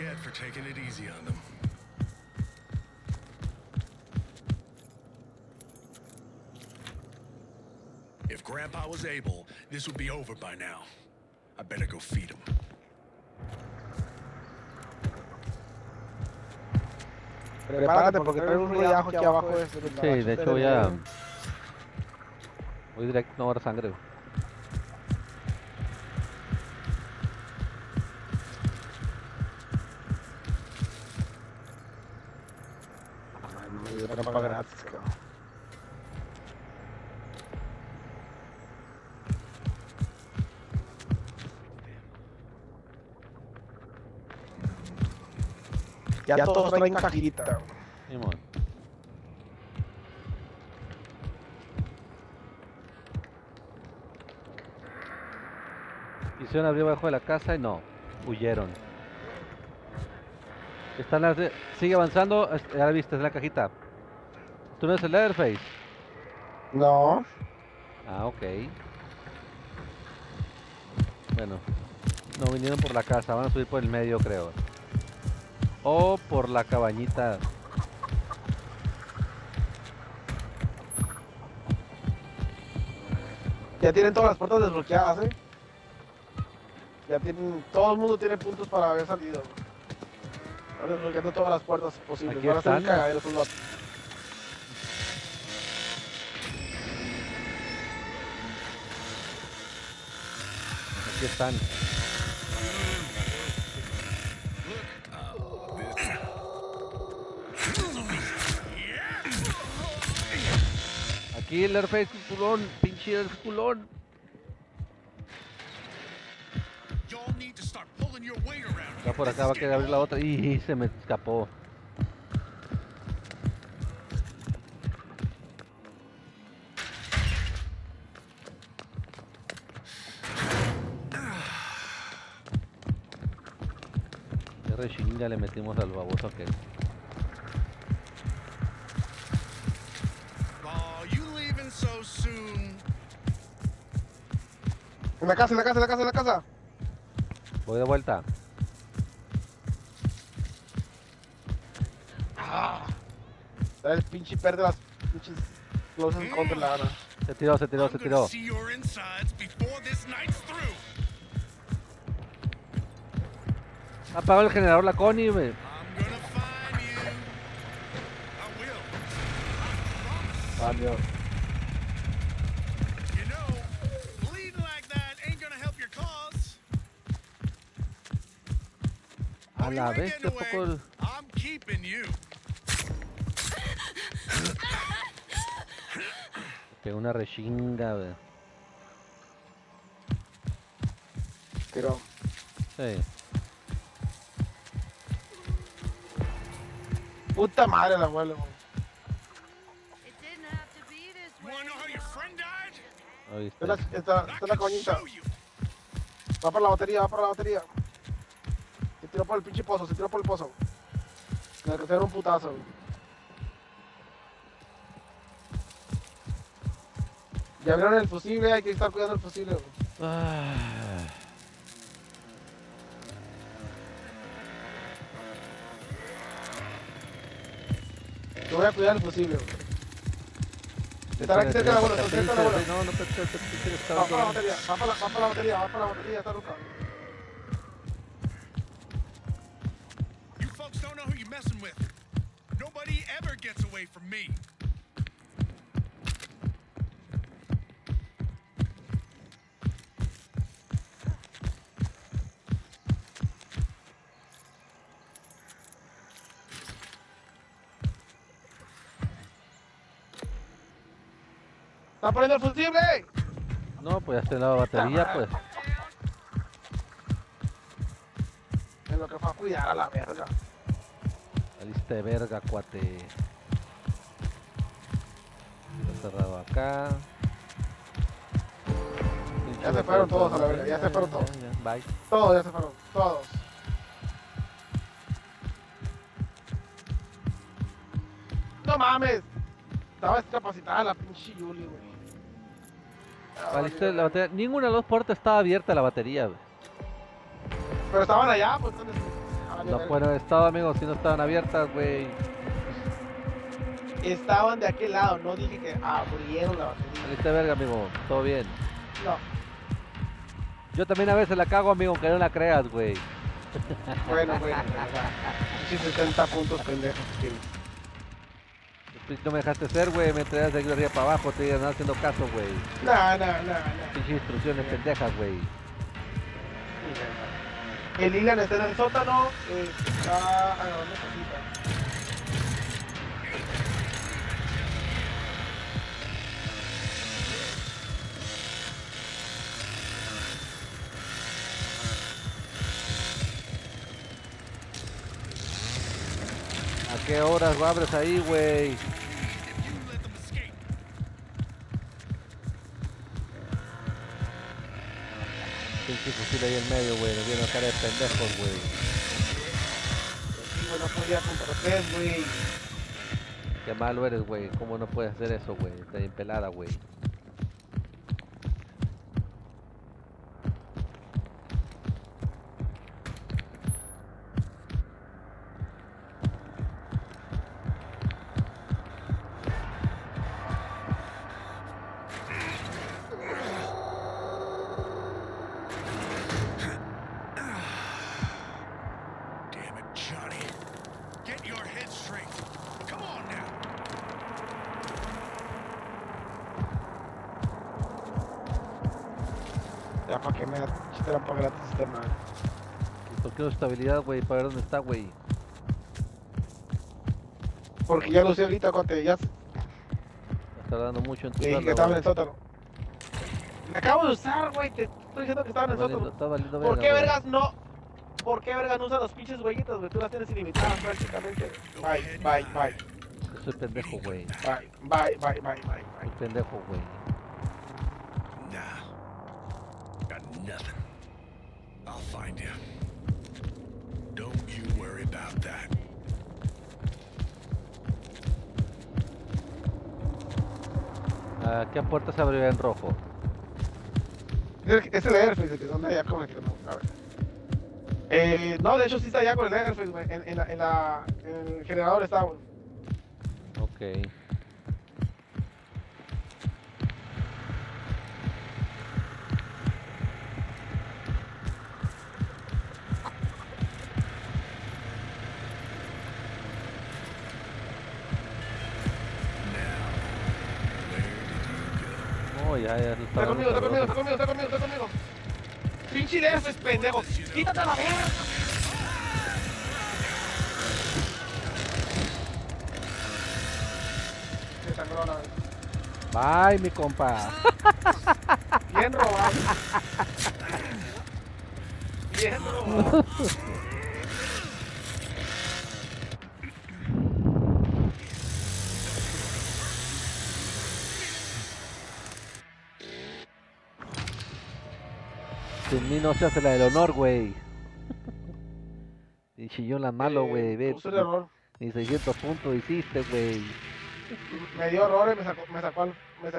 get for taking it easy on them. If Grandpa was able, this would be over by now. I better go feed him. Prepárate porque trae un rollajo aquí abajo de ese. Sí, de hecho voy a... Voy directo, no ahora sangre. Dieron para gratis, cabrón. Ya, todos traen cajita. Simón. Hicieron abrir abajo de la casa y no, huyeron. Están las de- sigue avanzando, ya la viste, es la cajita. ¿Tú no eres el Leatherface? No. Ah, ok. Bueno, no vinieron por la casa, van a subir por el medio, creo. O por la cabañita. Ya tienen todas las puertas desbloqueadas, ¿eh? Ya tienen, todo el mundo tiene puntos para haber salido. Están desbloqueando todas las puertas posibles. Aquí Van a ser un están. cagadero Aquí están. Aquí el Leatherface culón, pinche Leatherface culón. Va por acá, va a querer abrir la otra. Y se me escapó. Rechinga le metimos al baboso aquel. Oh, you leaving so soon? En la casa, en la casa, en la casa, en la casa. Voy de vuelta. Trae el pinche perde las pinches close encounter la gana. Se tiró, se tiró, se tiró. Apagó el generador la Connie, güey. I'm gonna find you. I will. Cambio. You know, bleeding like that ain't gonna help your cause. A la vez, you. Pegó una rechinga, güey. Pero Sí. Puta madre el abuelo. Esta es la, esta, esta la you. Va por la batería, va por la batería. Se tiró por el pinche pozo, se tiró por el pozo. Me que un putazo. güey. Ya abrieron el fusible, hay que estar cuidando el fusible. güey. Ah. Yo voy a cuidar el fusible. güey. Estará aquí cerca de la bola, cerca de la bola. No, no te te- te- te- te- te- Va para la batería, va para la, va para la batería, va para la batería, está loca. You folks don't know who you're messing with. Nobody ever gets away from me. ¡Está poniendo el fusible! No, pues ya en la batería, pues. En lo que fue a cuidar a la verga. Saliste de verga, cuate. Está cerrado acá. Ya se fueron todos a la verga, ya se fueron todos. Bye. Todos ya se fueron, todos. No mames. Estaba discapacitada la pinche Yuli, güey. Ah, vale, la batería. Ninguna de las dos puertas estaba abierta la batería, güey. Pero estaban allá, pues entonces. A vale, No haber estado, amigos, si no estaban abiertas, güey. Estaban de aquel lado, no dije que abrieron la batería. Saliste verga, amigo. Todo bien. No, Yo también a veces la cago, amigo, aunque no la creas, güey. bueno, bueno, verdad. Pinches 70 puntos pendejos. Tú No me dejaste ser, güey. Me traías de aquí arriba para abajo. Te iban haciendo caso, güey. No, no, no, no. Pinches instrucciones pendejas, güey. El Ilan está en el sótano. eh, está. Ah, no, no ¿A qué horas abres ahí, güey? Pinche fusil ahí en medio, güey. Nos a cara de pendejos, güey. Digo, no podía tres, güey. Qué malo eres, güey. ¿Cómo no puedes hacer eso, güey? Está bien pelada, güey. Gratis. ¿Y ¿Por qué no estabilidad, güey? Para ver dónde está, güey. Porque ya lo sé ahorita, cuando ya Estás tardando mucho en tu que estaba en el sótano. Me acabo de usar, güey. Te estoy diciendo que estaba en el Está valiendo, sótano. está valiendo ¿Por verga, qué vergas no? ¿Por qué vergas no usas los pinches huellitas, güey? Tú las tienes ilimitadas prácticamente. Bye, bye, bye. Yo soy pendejo, güey. Bye, bye, bye, bye, bye, Soy bye. pendejo, güey. Nah. Got nothing. I'll find you. Don't you worry about that. ¿A qué puerta se abrió en rojo? Es el- Airface, el que donde allá con el que no, a ver. Eh, no, de hecho sí está allá con el Airface, güey. En, en, la, en, la, en el generador está, güey. Ok. Oh, ya, ya. Está conmigo, está conmigo, está conmigo, está conmigo, está conmigo. Pinche Airface, pendejo. Quítate a la verga. Se sangró la vez. Bye, mi compa. Bien robado. Bien robado. Sin mí no se hace la del honor, güey. Y chillón la malo, güey. Eh, puse el error. Ni 600 puntos hiciste, güey. Me dio error y me sacó, me sacó, me sacó